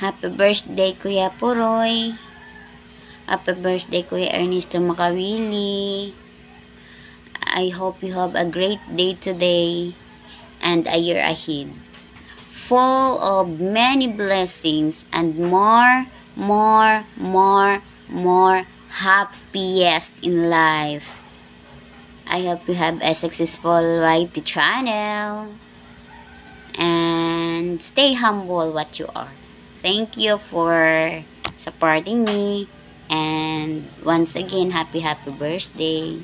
Happy birthday, Kuya Puroy. Happy birthday, Kuya Ernesto Macawile. I hope you have a great day today and a year ahead. Full of many blessings and more, more, more, more happiest in life. I hope you have a successful YT channel and stay humble what you are. Thank you for supporting me and once again happy happy birthday.